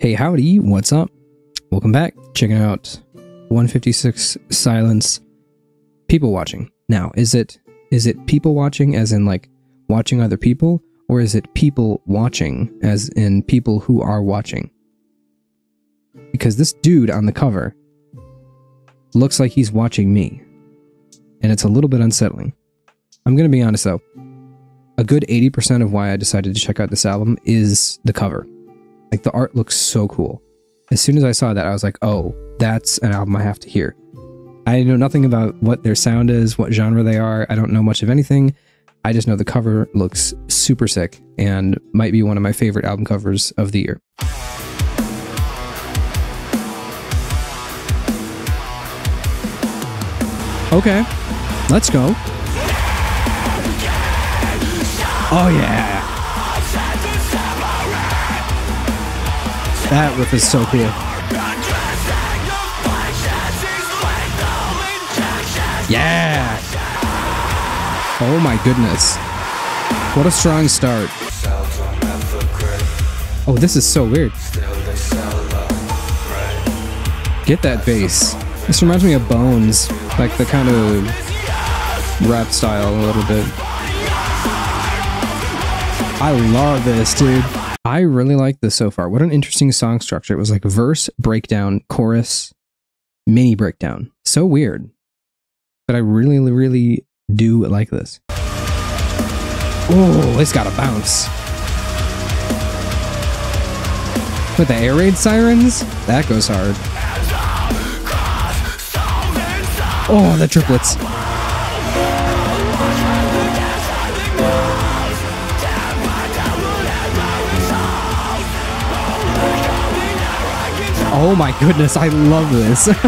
Hey, howdy, what's up? Welcome back. Checking out 156 Silence people watching. Now, is it is it people watching as in like watching other people or is it people watching as in people who are watching? Because this dude on the cover looks like he's watching me. And it's a little bit unsettling. I'm to be honest though. A good 80% of why I decided to check out this album is the cover. Like the art looks so cool. As soon as I saw that, I was like, oh, that's an album I have to hear. I know nothing about what their sound is, what genre they are. I don't know much of anything. I just know the cover looks super sick and might be one of my favorite album covers of the year. Okay, let's go. Oh yeah. That riff is so cool. Yeah. Oh my goodness. What a strong start. Oh, this is so weird. Get that bass. This reminds me of Bones, like the kind of rap style a little bit. I love this, dude. I really like this so far. What an interesting song structure. It was like verse, breakdown, chorus, mini breakdown. So weird. But I really, really do like this. Oh, it's got a bounce. With the air raid sirens, that goes hard. Oh, the triplets. Oh my goodness, I love this.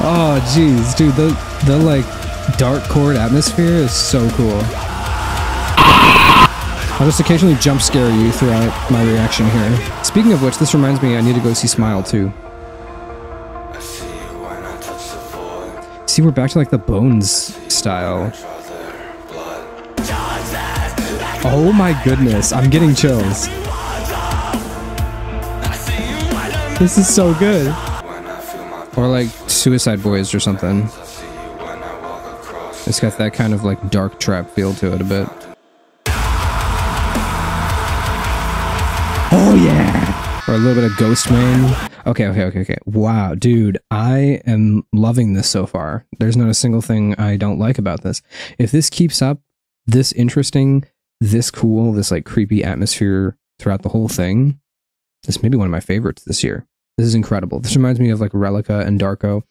oh jeez, dude, the the like dark chord atmosphere is so cool. I'll just occasionally jump scare you throughout my reaction here. Speaking of which, this reminds me I need to go see Smile too. See, we're back to like the Bones style. Oh my goodness, I'm getting chills. This is so good. Or like Suicide Boys or something. It's got that kind of like dark trap feel to it a bit. Oh yeah! Or a little bit of Ghostemane. Okay, okay, okay, okay. Wow, dude, I am loving this so far. There's not a single thing I don't like about this. If this keeps up, this interesting, this cool, this like creepy atmosphere throughout the whole thing, this may be one of my favorites this year. This is incredible. This reminds me of like Reliqa and Darko.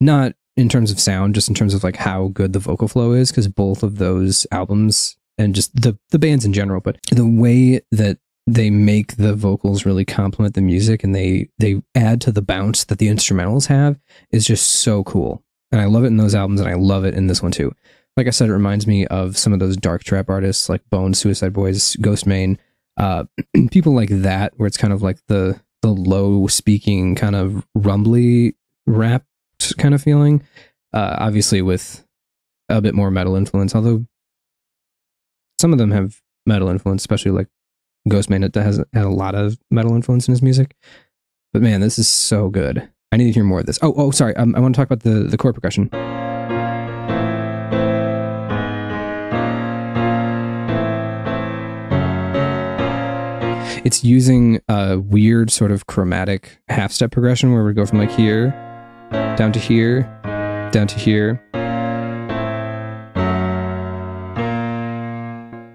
Not in terms of sound, just in terms of like how good the vocal flow is, because both of those albums and just the the bands in general, but the way that they make the vocals really complement the music and they they add to the bounce that the instrumentals have is just so cool. And I love it in those albums and I love it in this one too. Like I said, it reminds me of some of those dark trap artists like Bone, Suicide Boys, Ghostemane, uh, people like that, where it's kind of like the the low speaking kind of rumbly rap kind of feeling. Uh, obviously with a bit more metal influence, although some of them have metal influence, especially like Ghostemane that has had a lot of metal influence in his music. But man, this is so good. I need to hear more of this. Oh, oh, sorry. Um, I want to talk about the the chord progression. It's using a weird sort of chromatic half step progression where we go from like here down to here, down to here.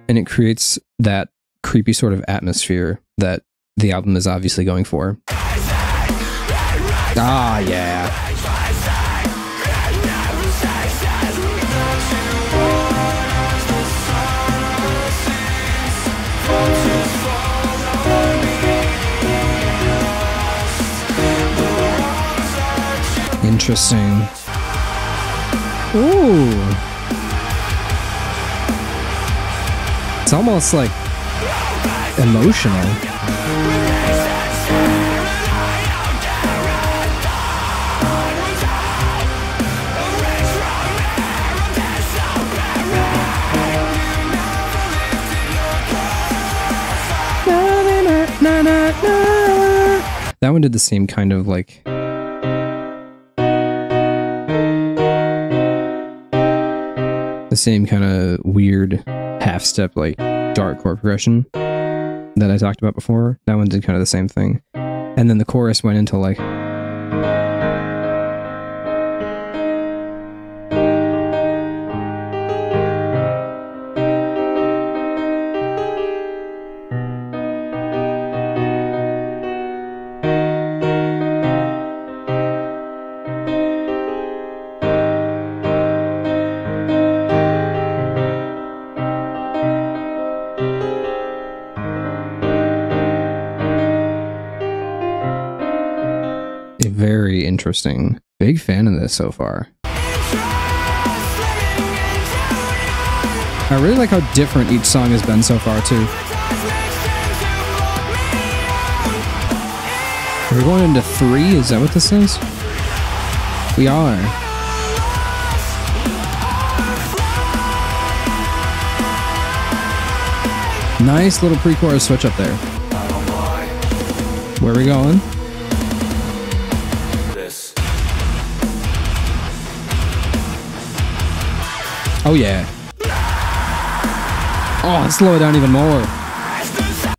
And it creates that creepy sort of atmosphere that the album is obviously going for. Ah, yeah. Interesting. Ooh. It's almost like emotional. That one did the same kind of like the same kind of weird half step like dark chord progression that I talked about before. That one did kind of the same thing. And then the chorus went into like very interesting. Big fan of this so far. I really like how different each song has been so far, too. We're we going into three? Is that what this is? We are. Nice little pre-chorus switch up there. Where are we going? Oh yeah. Oh, let's slow it down even more.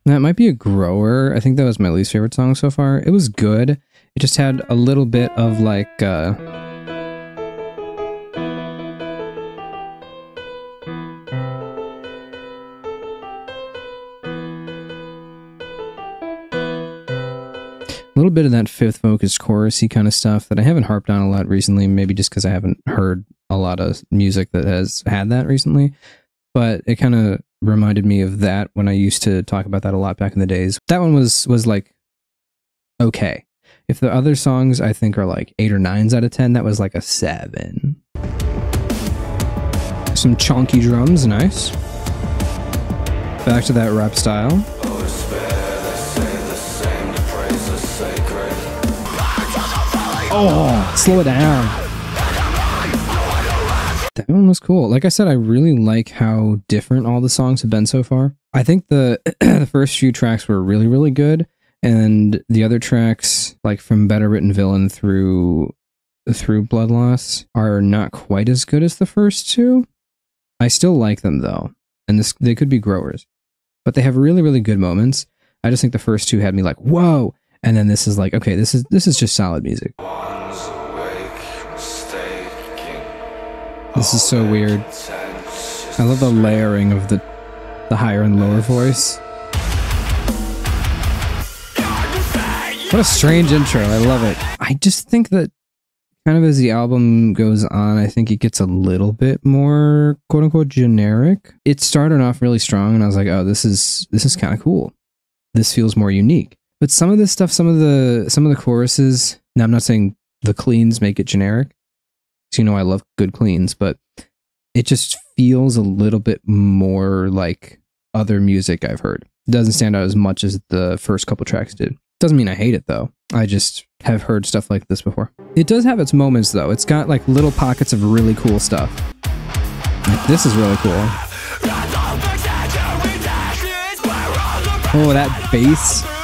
That might be a grower. I think that was my least favorite song so far. It was good. It just had a little bit of like uh little bit of that fifth focus chorusy kind of stuff that I haven't harped on a lot recently, maybe just because I haven't heard a lot of music that has had that recently. But it kind of reminded me of that when I used to talk about that a lot back in the days. That one was was like okay. If the other songs I think are like eight or nines out of ten, that was like a seven. Some chunky drums, nice. Back to that rap style. Oh, slow it down. That one was cool. Like I said, I really like how different all the songs have been so far. I think the the first few tracks were really, really good, and the other tracks, like from Better Written Villain through through Blood Loss, are not quite as good as the first two. I still like them though, and this they could be growers, but they have really, really good moments. I just think the first two had me like, whoa, and then this is like, okay, this is this is just solid music. This is so weird. I love the layering of the the higher and lower voice. What a strange intro. I love it. I just think that kind of as the album goes on, I think it gets a little bit more quote unquote generic. It started off really strong and I was like, "Oh, this is this is kind of cool. This feels more unique." But some of this stuff, some of the some of the choruses, now I'm not saying the cleans make it generic, So you know I love good cleans, but it just feels a little bit more like other music I've heard. It doesn't stand out as much as the first couple tracks did. Doesn't mean I hate it though. I just have heard stuff like this before. It does have its moments though. It's got like little pockets of really cool stuff. This is really cool. Oh, that bass.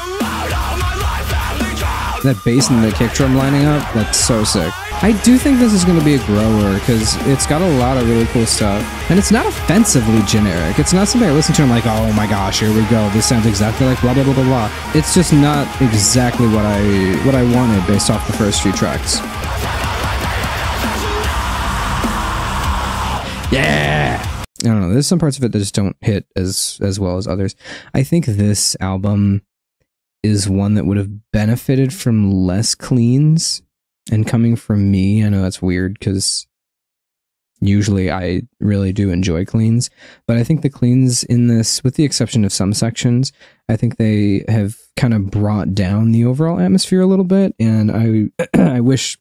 That bass and the kick drum lining up, that's so sick. I do think this is going to be a grower because it's got a lot of really cool stuff. And it's not offensively generic. It's not something I listen to and I'm like, oh my gosh, here we go. This sounds exactly like blah, blah, blah, blah, blah. It's just not exactly what I, what I wanted based off the first few tracks. Yeah! I don't know. There's some parts of it that just don't hit as as well as others. I think this album is one that would have benefited from less cleans and coming from me, I know that's weird because usually I really do enjoy cleans, but I think the cleans in this, with the exception of some sections, I think they have kind of brought down the overall atmosphere a little bit. And I, I wish,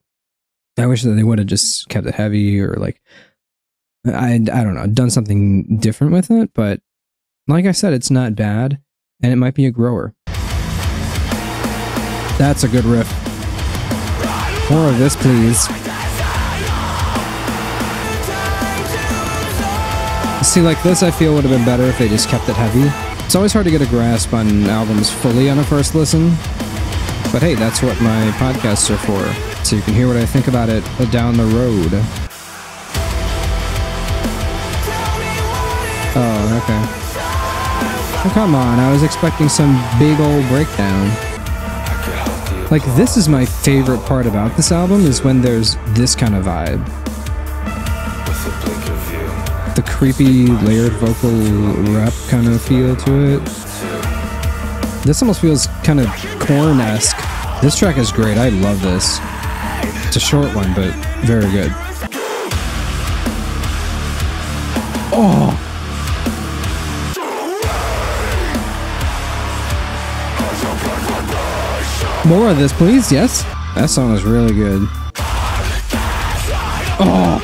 I wish that they would have just kept it heavy or like, I, I don't know, done something different with it. But like I said, it's not bad and it might be a grower. That's a good riff. More of this, please. See, like this, I feel would have been better if they just kept it heavy. It's always hard to get a grasp on albums fully on a first listen. But hey, that's what my podcasts are for. So you can hear what I think about it down the road. Oh, okay. Oh, come on, I was expecting some big old breakdown. Like, this is my favorite part about this album, is when there's this kind of vibe. The creepy, layered vocal rap kind of feel to it. This almost feels kind of Korn-esque. This track is great, I love this. It's a short one, but very good. Oh! More of this, please. Yes. That song is really good. Oh.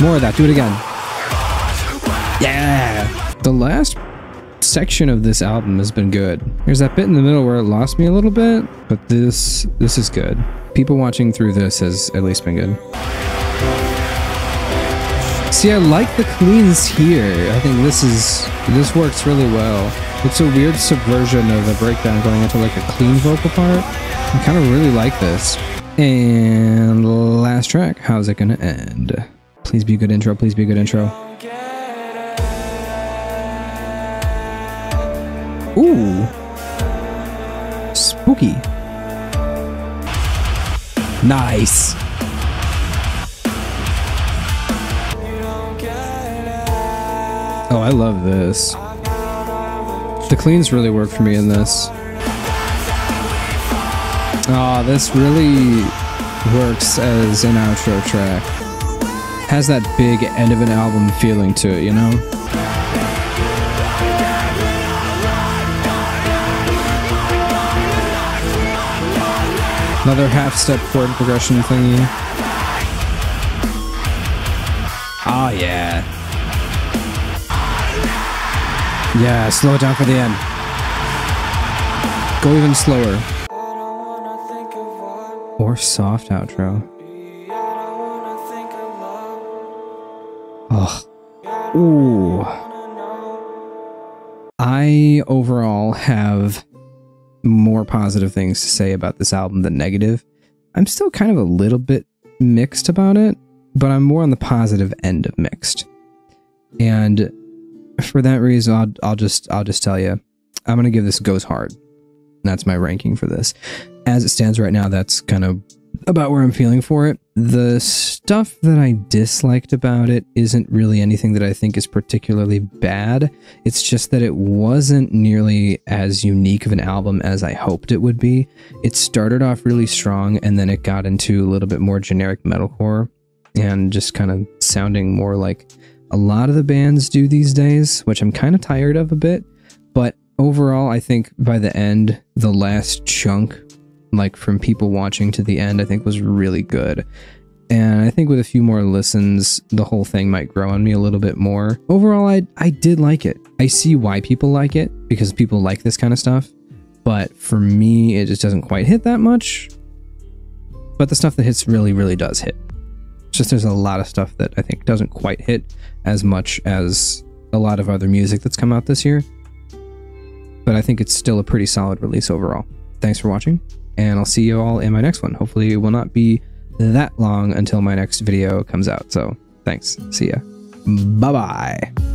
More of that. Do it again. Yeah. The last section of this album has been good. There's that bit in the middle where it lost me a little bit, but this this is good. People watching through this has at least been good. See, I like the cleans here. I think this is this works really well. It's a weird subversion of a breakdown going into like a clean vocal part. I kind of really like this. And last track, how's it gonna end? Please be a good intro, please be a good intro. Ooh. Spooky. Nice. Oh, I love this. The cleans really work for me in this. Oh, this really works as an outro track. Has that big end of an album feeling to it, you know? Another half step chord progression thingy. Oh, yeah. Yeah, slow it down for the end. Go even slower. Or soft outro. Oh. Ooh. I overall have more positive things to say about this album than negative. I'm still kind of a little bit mixed about it, but I'm more on the positive end of mixed. And for that reason, I'll, I'll just I'll just tell you, I'm gonna give this goes hard. That's my ranking for this. As it stands right now, that's kind of about where I'm feeling for it. The stuff that I disliked about it isn't really anything that I think is particularly bad. It's just that it wasn't nearly as unique of an album as I hoped it would be. It started off really strong and then it got into a little bit more generic metalcore and just kind of sounding more like a lot of the bands do these days, which I'm kind of tired of a bit. But overall, I think by the end, the last chunk, like from people watching to the end, I think was really good. And I think with a few more listens, the whole thing might grow on me a little bit more. Overall, I, I did like it. I see why people like it, because people like this kind of stuff. But for me, it just doesn't quite hit that much. But the stuff that hits really, really does hit. Just there's a lot of stuff that I think doesn't quite hit as much as a lot of other music that's come out this year. But I think it's still a pretty solid release overall. Thanks for watching, and I'll see you all in my next one. Hopefully it will not be that long until my next video comes out. So thanks. See ya. Bye-bye.